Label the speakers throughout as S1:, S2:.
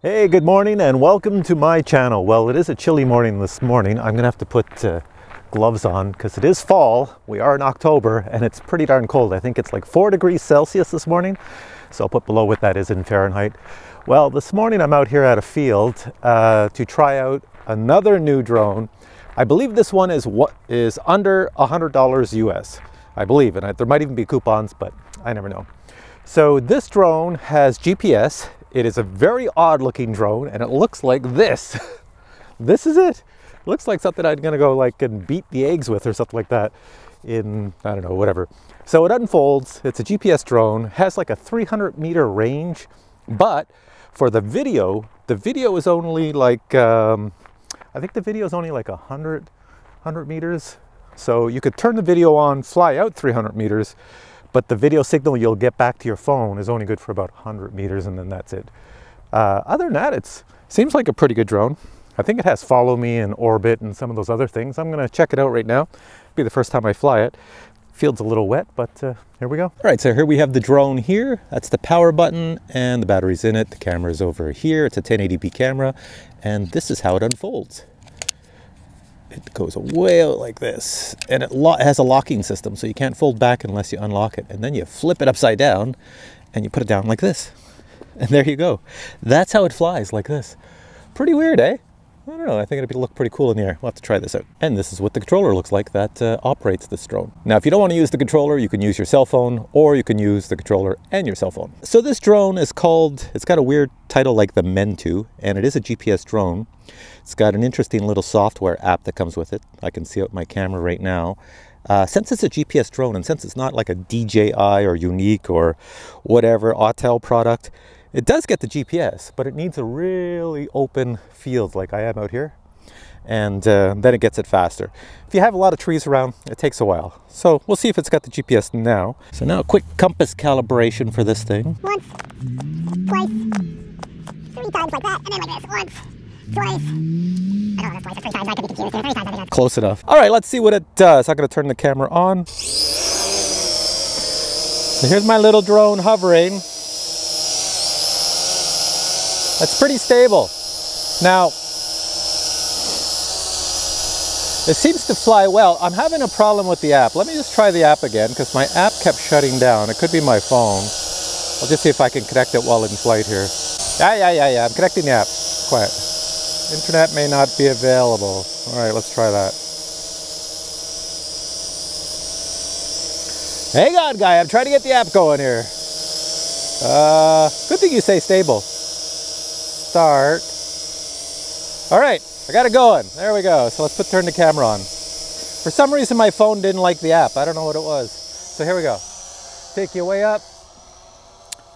S1: Hey, good morning and welcome to my channel. Well, it is a chilly morning this morning. I'm gonna have to put uh, gloves on because it is fall. We are in October and it's pretty darn cold. I think it's like four degrees Celsius this morning. So I'll put below what that is in Fahrenheit. Well, this morning I'm out here at a field uh, to try out another new drone. I believe this one is what is under $100 US. I believe, and there might even be coupons, but I never know. So this drone has GPS it is a very odd looking drone and it looks like this. this is it. Looks like something I'm gonna go like and beat the eggs with or something like that in, I don't know, whatever. So it unfolds, it's a GPS drone, has like a 300 meter range, but for the video, the video is only like, um, I think the video is only like 100, 100 meters. So you could turn the video on, fly out 300 meters, but the video signal you'll get back to your phone is only good for about 100 meters and then that's it. Uh, other than that, it seems like a pretty good drone. I think it has follow me and orbit and some of those other things. I'm gonna check it out right now. Be the first time I fly it. Field's a little wet, but uh, here we go. All right, so here we have the drone here. That's the power button and the battery's in it. The camera's over here. It's a 1080p camera and this is how it unfolds it goes way out like this. And it, it, has a locking system so you can't fold back unless you unlock it. And then you flip it upside down and you put it down like this. And there you go. That's how it flies like this. Pretty weird eh I don't know, I think it'd look pretty cool in the air. We'll have to try this out. And this is what the controller looks like that uh, operates this drone. Now, if you don't want to use the controller, you can use your cell phone or you can use the controller and your cell phone. So this drone is called, it's got a weird title like the Mengtuo, and it is a GPS drone. It's got an interesting little software app that comes with it. I can see it with my camera right now. Uh, since it's a GPS drone and since it's not like a DJI or Yuneec or whatever Autel product, it does get the GPS, but it needs a really open field like I am out here. And uh, then it gets it faster. If you have a lot of trees around, it takes a while. So we'll see if it's got the GPS now. So now a quick compass calibration for this thing.
S2: Once, twice, three times like that, and then like this. Once, twice. I don't know, twice or three times. I could be confused. Three times, I think
S1: Close enough. All right, let's see what it does. I'm going to turn the camera on. So here's my little drone hovering. That's pretty stable. Now, it seems to fly well. I'm having a problem with the app. Let me just try the app again because my app kept shutting down. It could be my phone. I'll just see if I can connect it while in flight here. Yeah, yeah, yeah, yeah. I'm connecting the app. Quiet. Internet may not be available. All right, let's try that. Hang on, guy. I'm trying to get the app going here. Uh, good thing you say stable start. All right, I got it going. There we go. So let's put turn the camera on. For some reason, my phone didn't like the app. I don't know what it was. So here we go. Take you way up.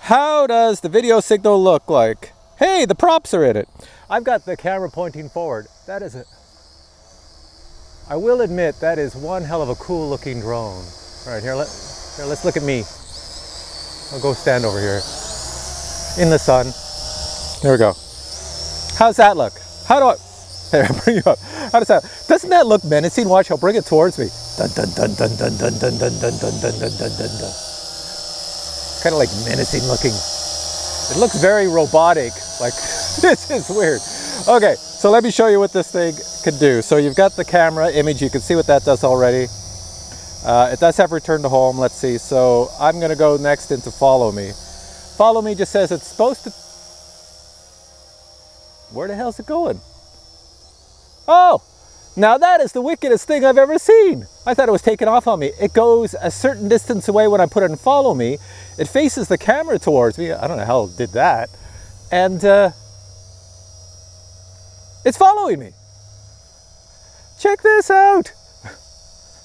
S1: How does the video signal look like? Hey, the props are in it. I've got the camera pointing forward. That is it. I will admit that is one hell of a cool looking drone. All right, here, let, here let's look at me. I'll go stand over here in the sun. There we go. How's that look? How do I, here, bring you up. How does that, doesn't that look menacing? Watch, I'll bring it towards me. Dun, dun, dun, dun, dun, dun, dun, dun, dun, dun, dun, dun, dun, dun, dun. Kind of like menacing looking. It looks very robotic. Like, this is weird. Okay, so let me show you what this thing could do. So you've got the camera image. You can see what that does already. Uh, it does have return to home. Let's see. So I'm going to go next into follow me. Follow me just says it's supposed to where the hell's it going? Oh, now that is the wickedest thing I've ever seen. I thought it was taking off on me. It goes a certain distance away when I put it in follow me. It faces the camera towards me. I don't know how it did that. And uh, it's following me. Check this out.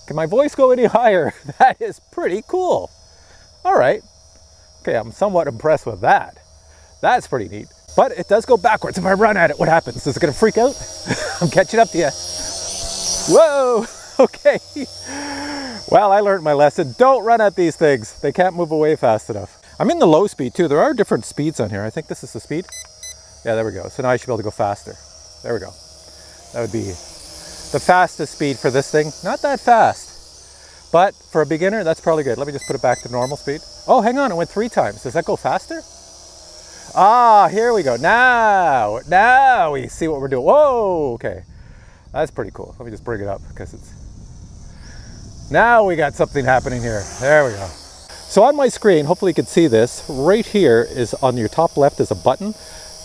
S1: Can my voice go any higher? That is pretty cool. All right. Okay, I'm somewhat impressed with that. That's pretty neat. But it does go backwards. If I run at it, what happens? Is it gonna freak out? I'm catching up to you. Whoa, okay. Well, I learned my lesson. Don't run at these things. They can't move away fast enough. I'm in the low speed too. There are different speeds on here. I think this is the speed. Yeah, there we go. So now I should be able to go faster. There we go. That would be the fastest speed for this thing. Not that fast, but for a beginner, that's probably good. Let me just put it back to normal speed. Oh, hang on, it went three times. Does that go faster? Ah, here we go. Now, now we see what we're doing. Whoa, okay. That's pretty cool. Let me just bring it up because it's, now we got something happening here. There we go. So on my screen, hopefully you can see this, right here is on your top left is a button.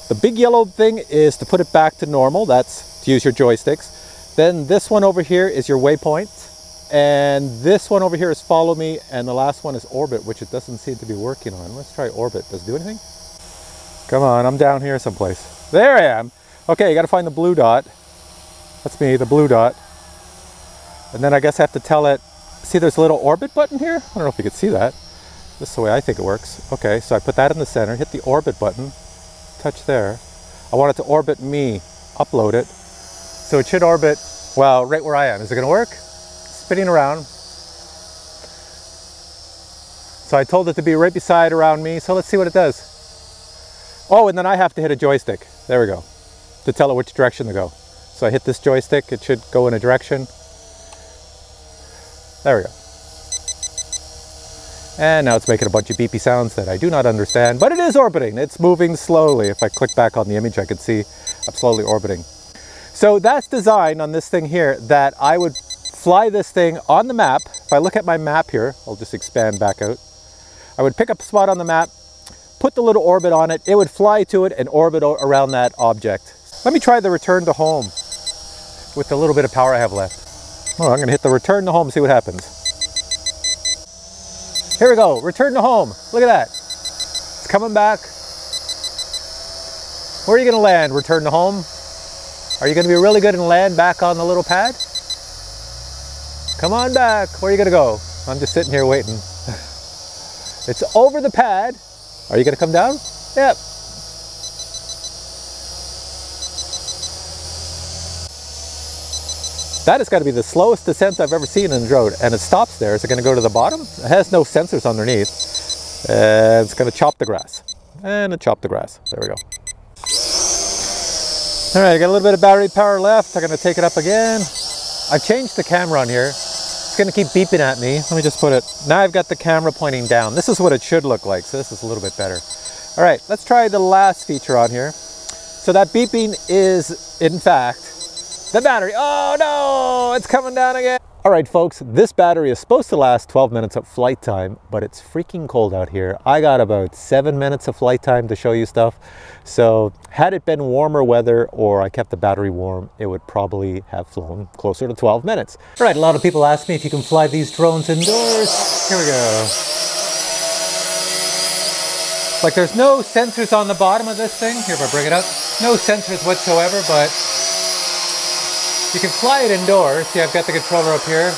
S1: The big yellow thing is to put it back to normal. That's to use your joysticks. Then this one over here is your waypoint. And this one over here is follow me. And the last one is orbit, which it doesn't seem to be working on. Let's try orbit. Does it do anything? Come on, I'm down here someplace. There I am. Okay, you gotta find the blue dot. That's me, the blue dot. And then I guess I have to tell it, see there's a little orbit button here? I don't know if you can see that. This is the way I think it works. Okay, so I put that in the center, hit the orbit button, touch there. I want it to orbit me, upload it. So it should orbit, well, right where I am. Is it gonna work? Spinning around. So I told it to be right beside around me, so let's see what it does. Oh, and then I have to hit a joystick. There we go. To tell it which direction to go. So I hit this joystick, it should go in a direction. There we go. And now it's making a bunch of beepy sounds that I do not understand, but it is orbiting. It's moving slowly. If I click back on the image, I can see I'm slowly orbiting. So that's designed on this thing here that I would fly this thing on the map. If I look at my map here, I'll just expand back out. I would pick up a spot on the map, put the little orbit on it, it would fly to it and orbit around that object. Let me try the return to home with the little bit of power I have left. I'm gonna hit the return to home, see what happens. Here we go, return to home. Look at that. It's coming back. Where are you gonna land, return to home? Are you gonna be really good and land back on the little pad? Come on back, where are you gonna go? I'm just sitting here waiting. it's over the pad. Are you gonna come down? Yep, That has got to be the slowest descent I've ever seen in a drone. And it stops there. Is it going to go to the bottom? It has no sensors underneath. And it's going to chop the grass. And it chopped the grass. There we go. All right, I got a little bit of battery power left. I'm going to take it up again. I've changed the camera on here. It's to keep beeping at me. Let me just put it. Now I've got the camera pointing down. This is what it should look like. So this is a little bit better. All right, let's try the last feature on here. So that beeping is, in fact, the battery. Oh no, it's coming down again. All right, folks, this battery is supposed to last 12 minutes of flight time, but it's freaking cold out here. I got about seven minutes of flight time to show you stuff. So had it been warmer weather or I kept the battery warm, it would probably have flown closer to 12 minutes. All right, a lot of people ask me if you can fly these drones indoors. Here we go. Like there's no sensors on the bottom of this thing. Here, if I bring it up, no sensors whatsoever, but you can fly it indoors. See, I've got the controller up here.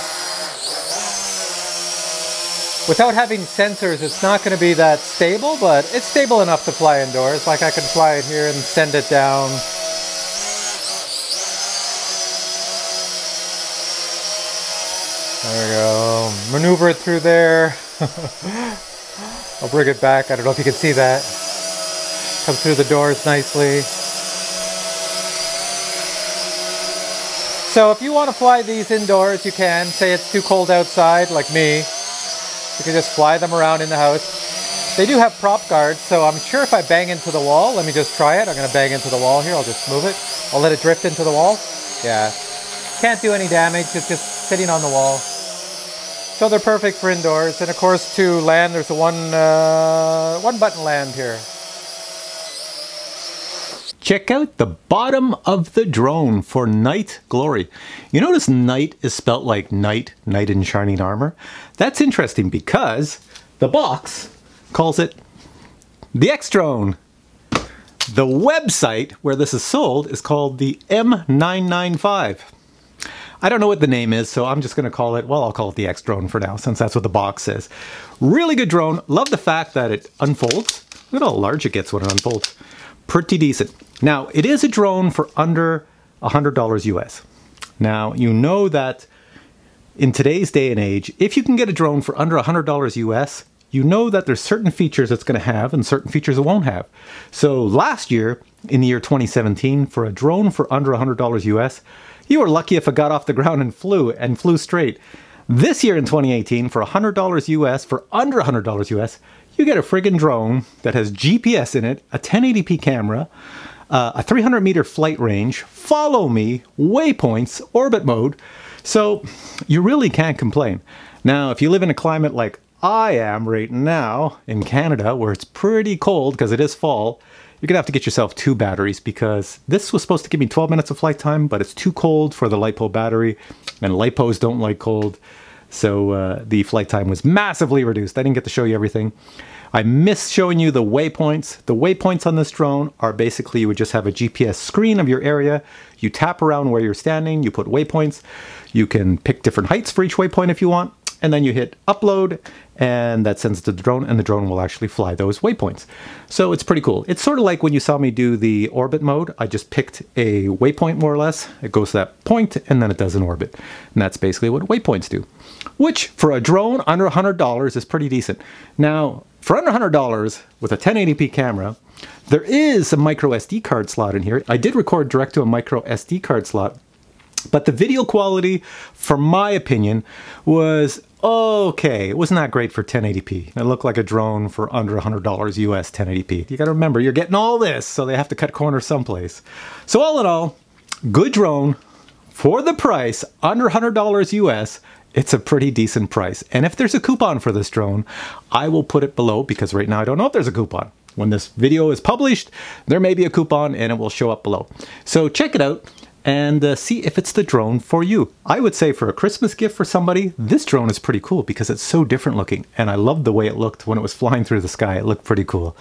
S1: Without having sensors, it's not going to be that stable, but it's stable enough to fly indoors. Like I can fly it here and send it down. There we go. Maneuver it through there. I'll bring it back. I don't know if you can see that. Come through the doors nicely. So if you want to fly these indoors, you can. Say it's too cold outside, like me. You can just fly them around in the house. They do have prop guards, so I'm sure if I bang into the wall, let me just try it. I'm going to bang into the wall here. I'll just move it. I'll let it drift into the wall. Yeah. Can't do any damage. It's just sitting on the wall. So they're perfect for indoors. And of course, to land, there's a one, uh, one button land here. Check out the bottom of the drone for Night Glory. You notice night is spelt like night, knight in shining armor? That's interesting because the box calls it the X-Drone. The website where this is sold is called the M995. I don't know what the name is, so I'm just going to call it, well, I'll call it the X-Drone for now, since that's what the box says. Really good drone. Love the fact that it unfolds. Look at how large it gets when it unfolds. Pretty decent. Now, it is a drone for under $100 US. Now, you know that in today's day and age, if you can get a drone for under $100 US, you know that there's certain features it's going to have and certain features it won't have. So last year, in the year 2017, for a drone for under $100 US, you were lucky if it got off the ground and flew and flew straight. This year in 2018, for $100 US, for under $100 US, you get a friggin' drone that has GPS in it, a 1080p camera, uh, a 300 meter flight range, follow me, waypoints, orbit mode. So you really can't complain. Now, if you live in a climate like I am right now in Canada, where it's pretty cold because it is fall, you're gonna have to get yourself two batteries because this was supposed to give me 12 minutes of flight time, but it's too cold for the LiPo battery, and LiPos don't like cold. So uh, the flight time was massively reduced. I didn't get to show you everything. I missed showing you the waypoints. The waypoints on this drone are basically you would just have a GPS screen of your area. You tap around where you're standing, you put waypoints. You can pick different heights for each waypoint if you want. And then you hit upload and that sends it to the drone and the drone will actually fly those waypoints. So it's pretty cool. It's sort of like when you saw me do the orbit mode. I just picked a waypoint more or less. It goes to that point and then it does an orbit. And that's basically what waypoints do. Which for a drone under $100 is pretty decent. Now, for under $100 with a 1080p camera, there is a micro SD card slot in here. I did record direct to a micro SD card slot, but the video quality, for my opinion, was okay. It wasn't that great for 1080p. It looked like a drone for under $100 US 1080p. You gotta remember, you're getting all this, so they have to cut corners someplace. So all in all, good drone for the price, under $100 US, it's a pretty decent price. And if there's a coupon for this drone, I will put it below because right now I don't know if there's a coupon. When this video is published, there may be a coupon and it will show up below. So check it out and uh, see if it's the drone for you. I would say for a Christmas gift for somebody, this drone is pretty cool because it's so different looking and I loved the way it looked when it was flying through the sky. It looked pretty cool.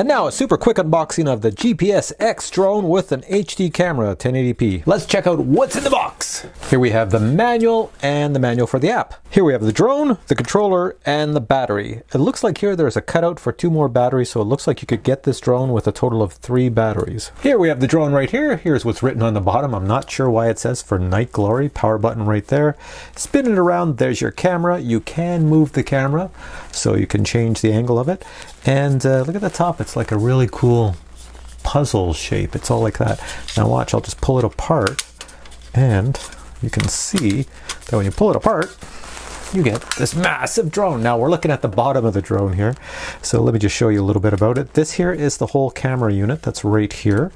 S1: And now a super quick unboxing of the GPS X drone with an HD camera 1080p. Let's check out what's in the box. Here we have the manual and the manual for the app. Here we have the drone, the controller, and the battery. It looks like here there's a cutout for two more batteries, so it looks like you could get this drone with a total of three batteries. Here we have the drone right here. Here's what's written on the bottom. I'm not sure why it says for night glory. Power button right there. Spin it around, there's your camera. You can move the camera, so you can change the angle of it. And uh, look at the top, it's like a really cool puzzle shape. It's all like that. Now watch, I'll just pull it apart and you can see that when you pull it apart, you get this massive drone. Now we're looking at the bottom of the drone here. So let me just show you a little bit about it. This here is the whole camera unit that's right here.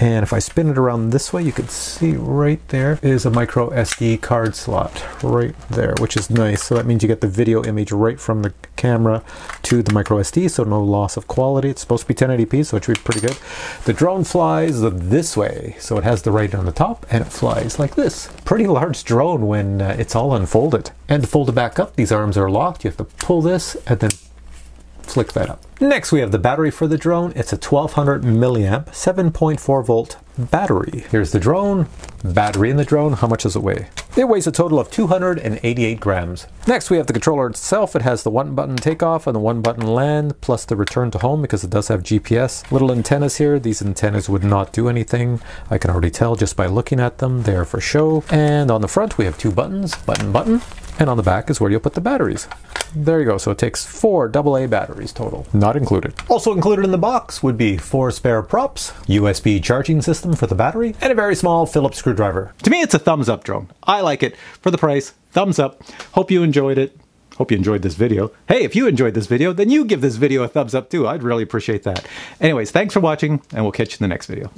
S1: And if I spin it around this way, you can see right there is a micro SD card slot right there, which is nice. So that means you get the video image right from the camera to the micro SD, so no loss of quality. It's supposed to be 1080p, so it should be pretty good. The drone flies this way, so it has the right on the top, and it flies like this. Pretty large drone when uh, it's all unfolded. And to fold it back up, these arms are locked. You have to pull this and then flick that up. Next, we have the battery for the drone. It's a 1200 milliamp, 7.4 volt battery. Here's the drone, battery in the drone. How much does it weigh? It weighs a total of 288 grams. Next, we have the controller itself. It has the one button takeoff and the one button land, plus the return to home because it does have GPS. Little antennas here. These antennas would not do anything. I can already tell just by looking at them. They're for show. And on the front, we have two buttons, button, button. And on the back is where you'll put the batteries. There you go. So it takes four AA batteries total, not included. Also included in the box would be four spare props, USB charging system for the battery, and a very small Phillips screwdriver. To me, it's a thumbs up drone. I like it. For the price, thumbs up. Hope you enjoyed it. Hope you enjoyed this video. Hey, if you enjoyed this video, then you give this video a thumbs up too. I'd really appreciate that. Anyways, thanks for watching, and we'll catch you in the next video.